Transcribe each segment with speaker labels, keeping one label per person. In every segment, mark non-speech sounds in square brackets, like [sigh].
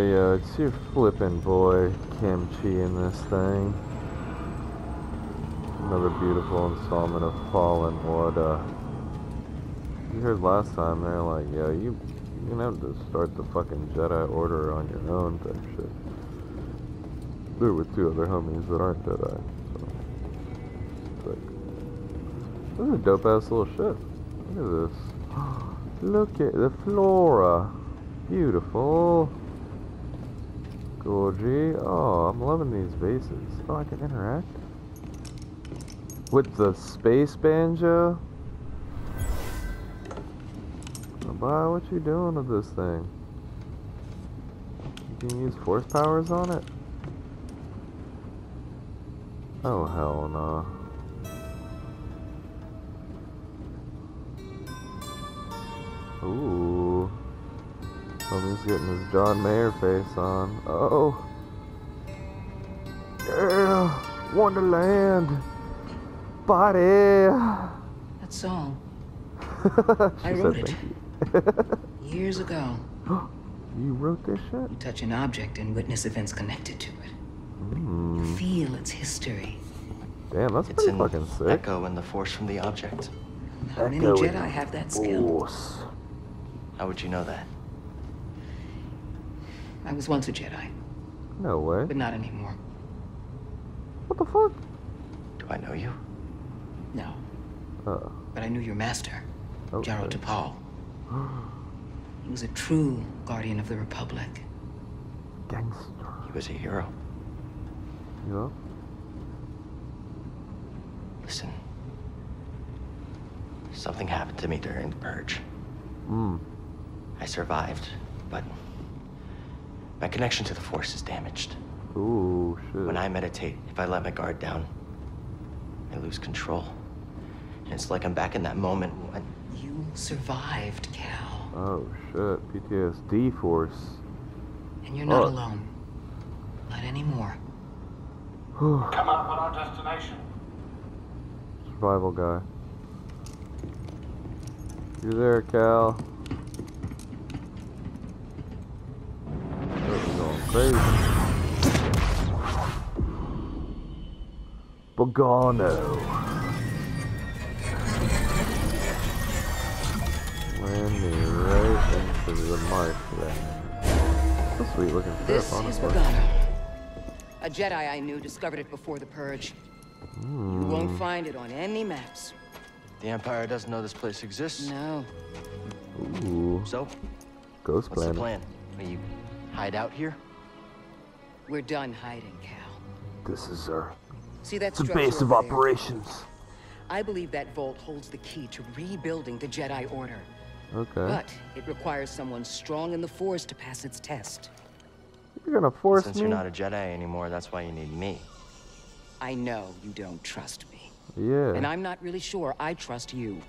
Speaker 1: Yeah, it's your flippin' boy, Kimchi in this thing. Another beautiful installment of Fallen. What, uh... You heard last time, they're like, yeah, you, you're gonna have to start the fucking Jedi Order on your own type shit. They're with two other homies that aren't Jedi, so... It's like... This is a dope-ass little ship. Look at this. [gasps] Look at the flora. Beautiful. Gorgy. Oh, I'm loving these bases. Oh, I can interact. With the space banjo? Bye, what you doing with this thing? You can use force powers on it? Oh, hell no. Ooh. Homie's getting his John Mayer face on. Oh. Yeah. Wonderland. Body.
Speaker 2: That song. [laughs]
Speaker 1: I
Speaker 2: I wrote it. [laughs] Years ago. [gasps]
Speaker 1: you wrote this shit?
Speaker 2: You touch an object and witness events connected to it.
Speaker 1: Mm.
Speaker 2: You feel its history.
Speaker 1: Damn, that's
Speaker 3: It's
Speaker 1: pretty
Speaker 3: an
Speaker 1: fucking sick.
Speaker 3: echo in the force from the object.
Speaker 2: How many
Speaker 1: Echo in
Speaker 2: Jedi have that skill?
Speaker 1: Force.
Speaker 3: How would you know that?
Speaker 2: I was once a Jedi,
Speaker 1: No way.
Speaker 2: but not anymore.
Speaker 1: What the fuck?
Speaker 3: Do I know you?
Speaker 2: No,
Speaker 1: Uh,
Speaker 2: but I knew your master,
Speaker 1: oh,
Speaker 2: Jaro
Speaker 1: okay. [gasps]
Speaker 2: He was a true guardian of the Republic.
Speaker 1: Gangster.
Speaker 3: He was a hero.
Speaker 1: Yeah.
Speaker 3: Listen. Something happened to me during the purge.
Speaker 1: Mm.
Speaker 3: I survived, but my connection to the force is damaged.
Speaker 1: Ooh, shit.
Speaker 3: When I meditate, if I let my guard down, I lose control. And it's like I'm back in that moment when
Speaker 2: You survived, Cal.
Speaker 1: Oh, shit. PTSD force.
Speaker 2: And you're not
Speaker 1: Oh.
Speaker 2: alone. Not anymore. [sighs]
Speaker 4: Come up with our destination.
Speaker 1: Survival guy. You there, Cal? Crazy. Bogano. Land me right into the mark there. That's a sweet looking ship,
Speaker 2: This is. Bogano. A Jedi I knew discovered it before the Purge. You
Speaker 1: Hmm.
Speaker 2: won't find it on any maps.
Speaker 3: the Empire doesn't know this place exists.
Speaker 2: No.
Speaker 1: Ooh,
Speaker 3: So,
Speaker 1: ghost
Speaker 3: what's the plan? Will you hide out here?
Speaker 2: We're done hiding, Cal.
Speaker 1: This is our
Speaker 2: See that
Speaker 1: the base of
Speaker 2: there?
Speaker 1: operations.
Speaker 2: I believe that vault holds the key to rebuilding the Jedi Order.
Speaker 1: Okay.
Speaker 2: But it requires someone strong in the Force to pass its test.
Speaker 1: You're gonna force
Speaker 3: Since
Speaker 1: me?
Speaker 3: you're not a Jedi anymore, that's why you need me.
Speaker 2: I know you don't trust me.
Speaker 1: yeah.
Speaker 2: And I'm not really sure I trust you.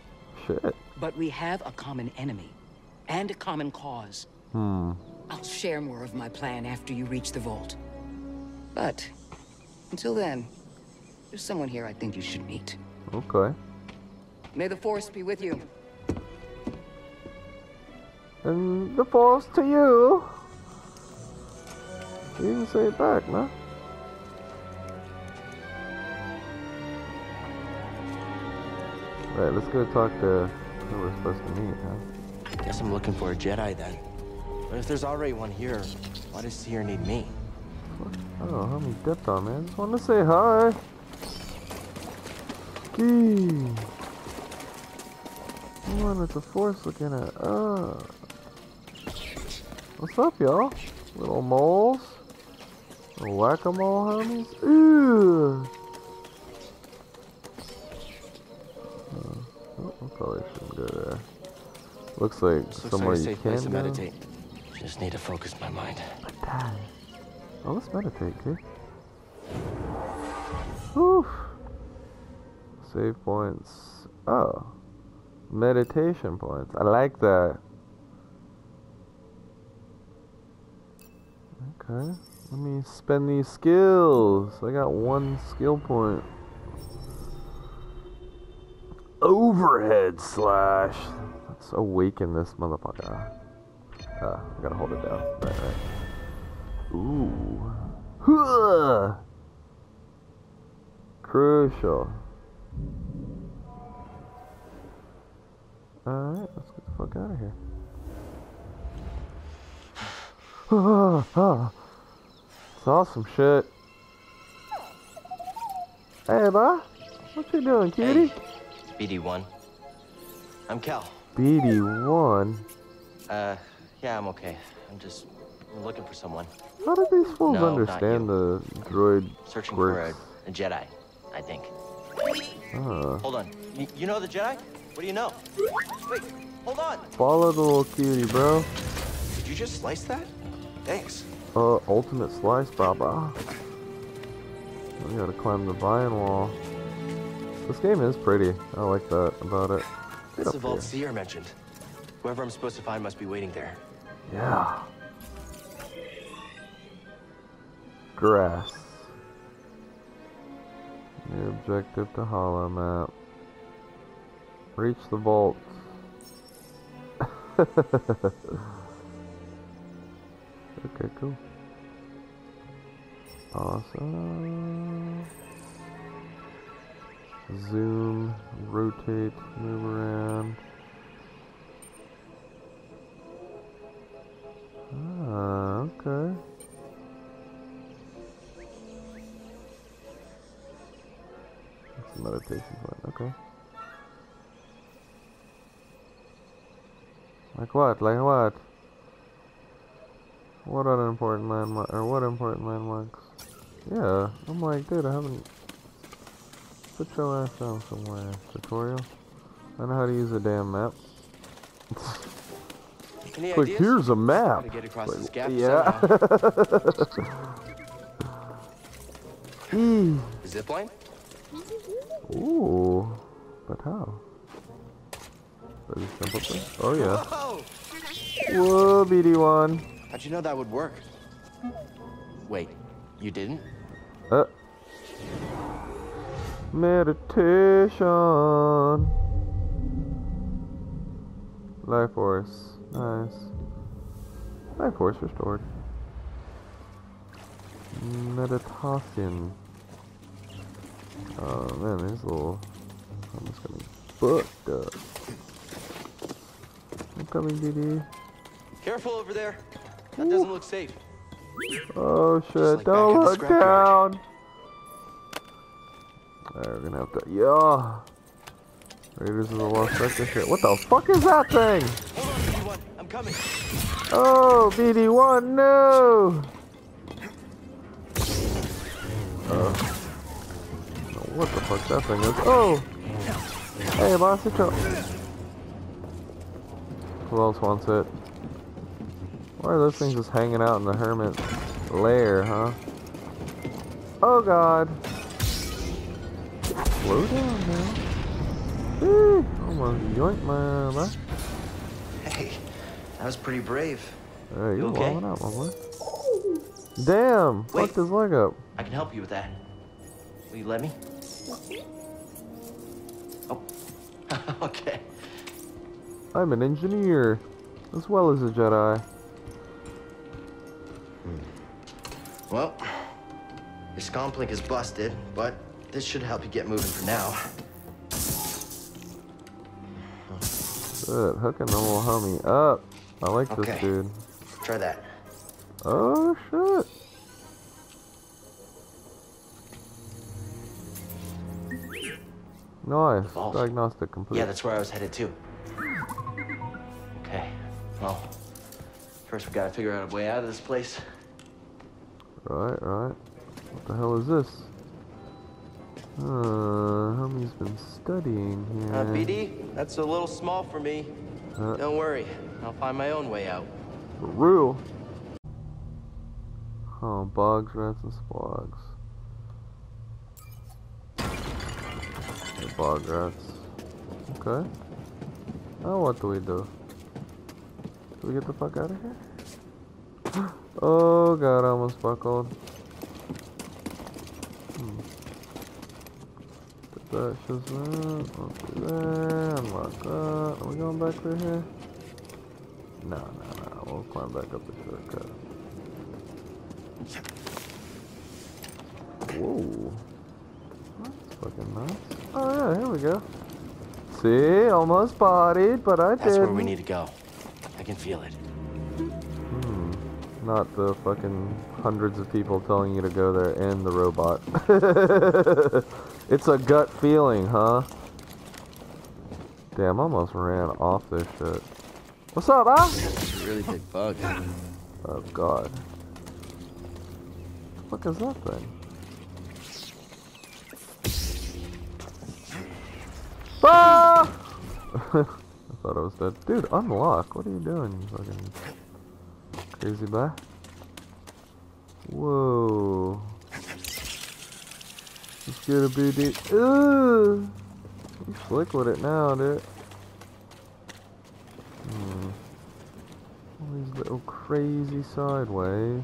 Speaker 1: Shit.
Speaker 2: But we have a common enemy. And a common cause.
Speaker 1: Hmm.
Speaker 2: I'll share more of my plan after you reach the vault. But, until then, there's someone here I think you should meet.
Speaker 1: Okay.
Speaker 2: May the Force be with you.
Speaker 1: And the force to you. You can say it back, no? Right, let's go talk to who we're supposed to meet, huh?
Speaker 3: Guess I'm looking for a Jedi then. But if there's already one here, why does Cere need me?
Speaker 1: Oh, homie dipped on me. I just wanted to say hi. Gee. What is the force looking at? Oh. What's up, y'all? Little moles? Little whack-a-mole homies? Ooh. Uh, oh, oh, I probably shouldn't go there. Looks like
Speaker 3: looks
Speaker 1: somewhere
Speaker 3: like a
Speaker 1: you
Speaker 3: safe
Speaker 1: can
Speaker 3: place to meditate. Just need to focus my mind.
Speaker 1: Oh, let's meditate, kid. Whew. Save points. Oh. Meditation points. I like that. Okay. Let me spend these skills. I got one skill point. Overhead slash. Let's awaken this motherfucker. Ah, I gotta hold it down. Right, right. Ooh. Huh. Crucial. Alright, let's get the fuck out of here. Ah, ah. It's awesome shit. Hey, bud. What you doing, cutie?
Speaker 3: Hey, BD1. I'm Cal.
Speaker 1: BD1.
Speaker 3: Uh, yeah, I'm okay. I'm just looking for someone.
Speaker 1: How do these fools
Speaker 3: No,
Speaker 1: understand the droid
Speaker 3: Searching
Speaker 1: quirks?
Speaker 3: for a, a Jedi, I think.
Speaker 1: Ah.
Speaker 3: Hold on. Y- you know the Jedi? What do you know? Wait, hold on.
Speaker 1: Follow the little cutie, bro.
Speaker 3: Did you just slice that? Thanks.
Speaker 1: Uh, ultimate slice, baba. We gotta climb the vine wall. This game is pretty. I like that about it.
Speaker 3: That's the vault
Speaker 1: here.
Speaker 3: Cere mentioned. Whoever I'm supposed to find must be waiting there.
Speaker 1: Yeah. Grass. Your objective to holo map. Reach the vault. [laughs] okay, cool. Awesome. Zoom, rotate, move around. Ah, okay. Meditation point, okay. Like what? Like what? What other important landmark or what important landmarks? Yeah, I'm like, dude, I haven't put your ass down somewhere. Tutorial. I know how to use a damn map.
Speaker 3: Any
Speaker 1: Like,
Speaker 3: ideas?
Speaker 1: here's a map.
Speaker 3: Gotta get across
Speaker 1: Like, yeah.
Speaker 3: somehow. [laughs]
Speaker 1: Ooh, but how? Very simple thing. Oh yeah.
Speaker 3: Whoa!
Speaker 1: Whoa, BD1.
Speaker 3: How'd you know that would work? Wait, you didn't?
Speaker 1: Uh. Meditation. Life force. Nice. Life force restored. Meditation. Oh man, these little. I'm just gonna booked up. I'm coming, BD.
Speaker 3: Careful over there. That doesn't look safe.
Speaker 1: Oh shit,
Speaker 3: like
Speaker 1: don't look down! Alright, we're gonna have to. Yeah! Raiders of the Lost Sector shit. What the fuck is that thing?
Speaker 3: Hold on, BD1. I'm coming.
Speaker 1: Oh, BD1, no! What the fuck that thing is? Oh! Hey, boss, it's up. Who else wants it? Why are those things just hanging out in the hermit lair, huh? Oh god! Slow down now. Eee, almost yoinked my butt.
Speaker 3: Hey, that was pretty brave.
Speaker 1: Hey, you're
Speaker 3: You okay?
Speaker 1: up, my boy. Damn!
Speaker 3: Wait.
Speaker 1: Fucked his leg up.
Speaker 3: I can help you with that. Will you let me? Oh. [laughs] okay.
Speaker 1: I'm an engineer, as well as a Jedi. Hmm.
Speaker 3: Well, your scomp link is busted, but this should help you get moving for now.
Speaker 1: Good, hooking the little homie up. I like this
Speaker 3: Okay.
Speaker 1: dude.
Speaker 3: Try that.
Speaker 1: Oh shit! Nice.
Speaker 3: Vault.
Speaker 1: Diagnostic complete.
Speaker 3: Yeah, that's where I was headed too. Okay. Well, first we gotta figure out a way out of this place.
Speaker 1: Right, right. What the hell is this? Uh, homie's been studying here.
Speaker 3: Uh, BD, that's a little small for me.
Speaker 1: Uh,
Speaker 3: Don't worry, I'll find my own way out.
Speaker 1: For real. Oh, bugs, rats, and splogs. Rats. Okay. Now what do we do? Do we get the fuck out of here? [gasps] oh god, I almost buckled. Hmm. Put that shazam, up through there, unlock that. Are we going back through here? No, no, no. We'll climb back up the shortcut. Whoa. That's fucking nice. Oh yeah, here we go. See, almost bodied, but I did.
Speaker 3: That's
Speaker 1: did.
Speaker 3: where we need to go. I can feel it.
Speaker 1: Hmm. Not the fucking hundreds of people telling you to go there and the robot. [laughs] it's a gut feeling, huh? Damn, I almost ran off this shit. What's up, huh?
Speaker 3: It's a really big bug.
Speaker 1: Oh god. what What is that thing? Ah! [laughs] I thought I was dead. Dude, unlock. What are you doing, you fucking crazy guy? Whoa. It's gonna be the. Ugh! You with it now, dude. Hmm. All these little crazy sideways.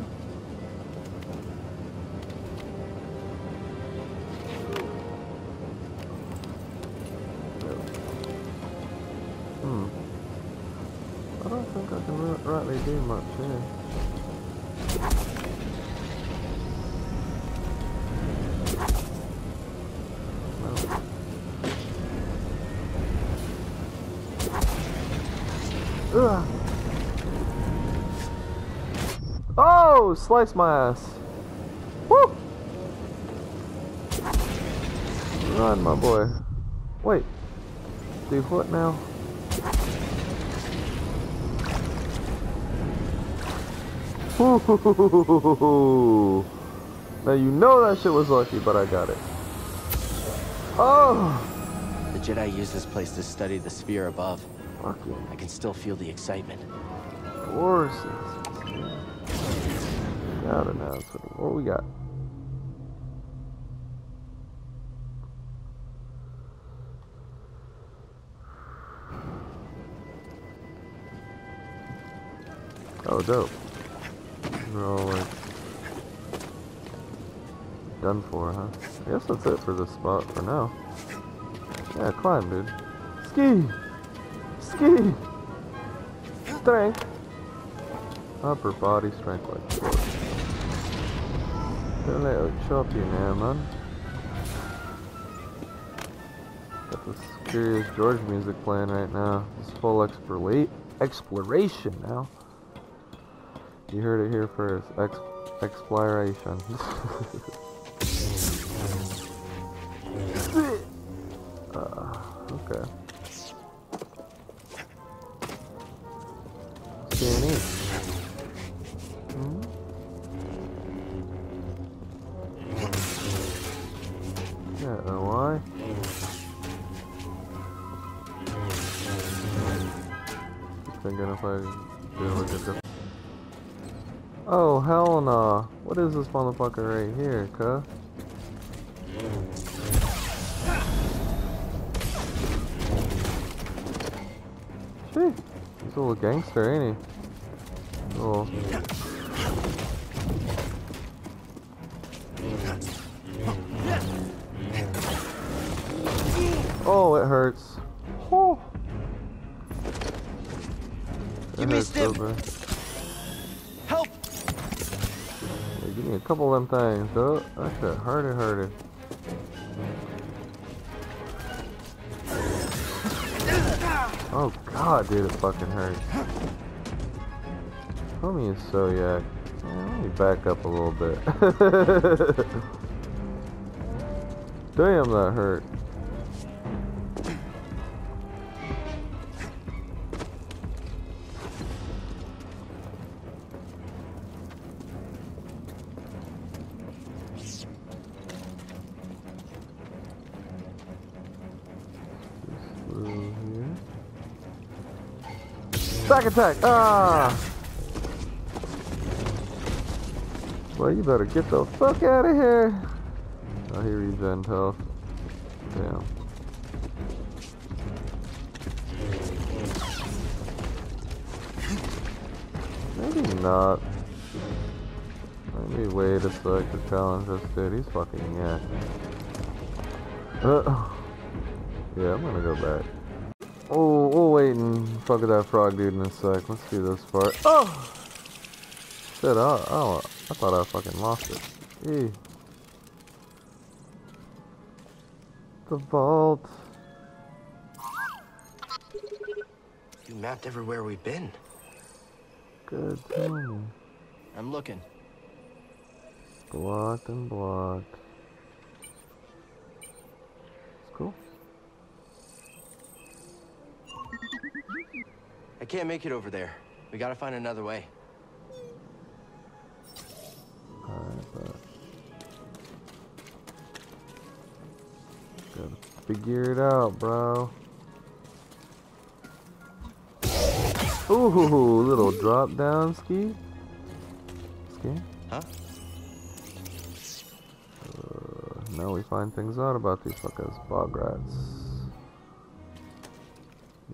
Speaker 1: Slice my ass. Woo! Run, my boy. Wait. Do what now? Ooh. [laughs] Now you know that shit was lucky, but I got it. Oh!
Speaker 3: The Jedi used this place to study the sphere above.
Speaker 1: Fucking
Speaker 3: I can still feel the excitement.
Speaker 1: forces. Got it now. So what we got? Oh, dope. We're all like done for, huh? I guess that's it for this spot for now. Yeah, climb, dude. Ski! Ski! Strength. Upper body strength like four. A little choppy now, man. Got this Curious George music playing right now. It's full explora exploration now. You heard it here first. Ex exploration. [laughs] uh, okay. If I do. Oh hell nah! What is this motherfucker right here, cuh? He's a little gangster, ain't he? Little. Oh, it hurts. It
Speaker 3: Give me a
Speaker 1: hurts so
Speaker 3: stim.
Speaker 1: bad.
Speaker 3: Help!
Speaker 1: Yeah, give me a couple of them things, though. That shit hurted, hurted. Oh god, dude, it fucking hurts. Homie is so yak. Yeah, let me back up a little bit. [laughs] Damn, that hurt. Back attack! Ah! Well, you better get the fuck out of here! Oh, he regen health. Damn. Maybe not. Maybe wait a sec to challenge this dude. He's fucking yeah. Uh, yeah, I'm gonna go back. Oh, we'll wait and fuck with that frog dude in a sec. Let's do this part. Oh! Shit, oh, oh, I thought I fucking lost it. Eee. The vault.
Speaker 3: You mapped everywhere we've been.
Speaker 1: Good tell
Speaker 3: I'm looking.
Speaker 1: Blocked and blocked.
Speaker 3: I can't make it over there. We gotta find another way.
Speaker 1: Alright, but... Gotta figure it out, bro. Ooh, little drop down ski. Ski?
Speaker 3: Huh?
Speaker 1: Uh, now we find things out about these fuckers. Bog rats.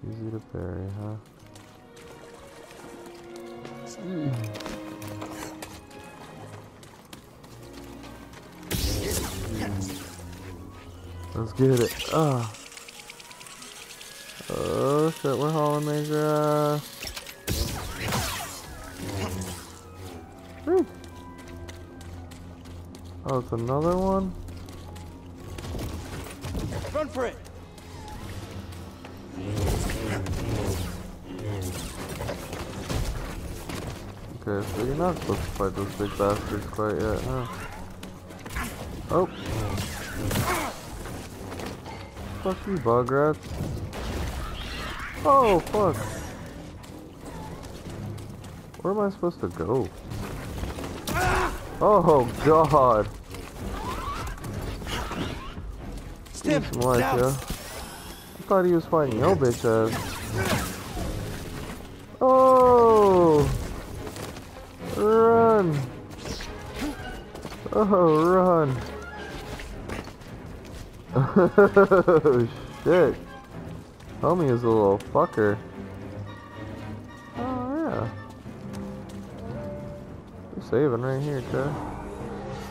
Speaker 1: Easy to parry, huh? Let's get it. Ah. Oh shit, we're hauling major ass. Whew. Oh, it's another one?
Speaker 3: Run for it!
Speaker 1: Okay, so you're not supposed to fight those big bastards quite yet, huh? Oh! Fuck you, bug rats. Oh, fuck. Where am I supposed to go? Oh, God.
Speaker 3: Stim,
Speaker 1: Some life, yeah. I thought he was fighting your bitch ass. Oh! Run! Oh, run! oh, [laughs] shit. Homie is a little fucker. Oh, yeah. You're saving right here, cuz.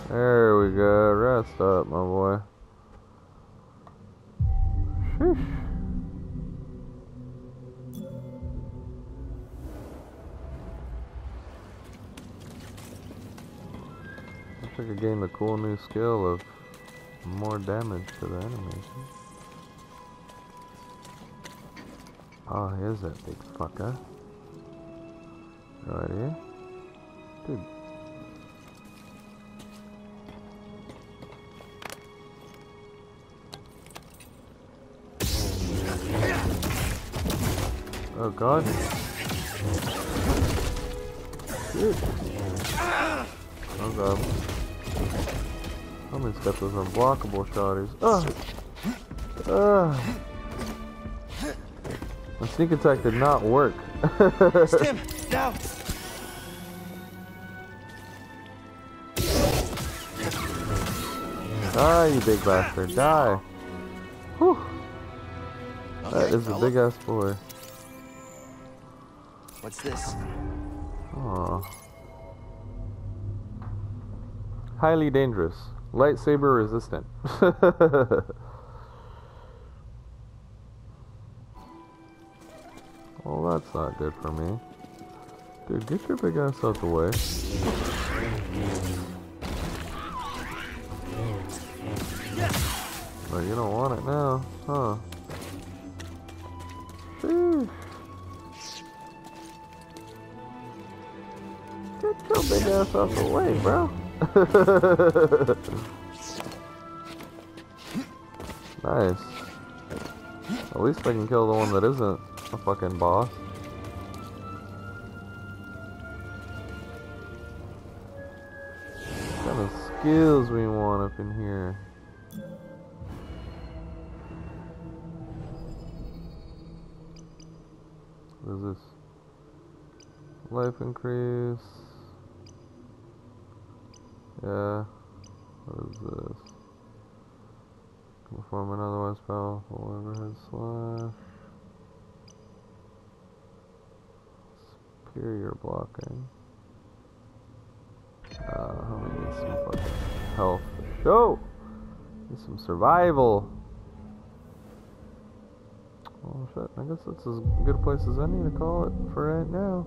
Speaker 1: There we go. Rest up, my boy. Sheesh. I think I gained a cool new skill of more damage to the animation. Oh, here's that big fucker. Right here. Dude. Oh god. Oh god. Somebody's got those unblockable shotties. Ugh. Ah. Ugh. Ah. My sneak attack did not work.
Speaker 3: Stim, down!
Speaker 1: Die, you big bastard. Die. Whew. That
Speaker 3: Okay,
Speaker 1: is a big ass boy.
Speaker 3: What's this?
Speaker 1: Aw. Highly dangerous. Lightsaber resistant. [laughs] well, that's not good for me. Dude, get your big ass out the way. But you don't want it now, huh? Get your big ass out the way, bro. [laughs] nice. At least I can kill the one that isn't a fucking boss. What kind of skills we want up in here? What is this? Life increase. Yeah. What is this? Perform an otherwise powerful overhead slash. Superior blocking. Uh, we need some fucking health show. Need some survival. Oh shit, I guess that's as good a place as any to call it for right now.